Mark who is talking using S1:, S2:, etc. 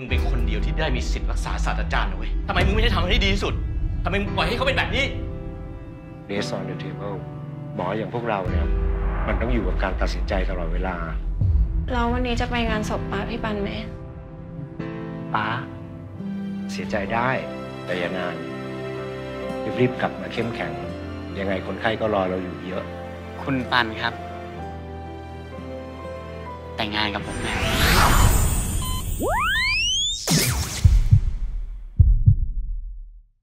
S1: มึงเป็นคนเดียวที่ได้มีสิทธิ์รักษาศาสตราจารย์นะเว้ยทำไมมึงไม่ได้ทำให้ดีที่สุดทำไมมึงปล่อยให้เขาเป็นแบบนี้
S2: Based on the table หมออย่างพวกเราเนี่ยมันต้องอยู่กับการตัดสินใจตลอดเวลา
S3: เราววันนี้จะไปงานศพป้าพี่ปันไหม
S2: ป้า เสียใจได้ แต่อย่านานรีบๆกลับมาเข้มแข็ง ยังไงคนไข้ก็รอเราอยู่เยอะ
S4: คุณปันครับ แต่งงานกับผมนะ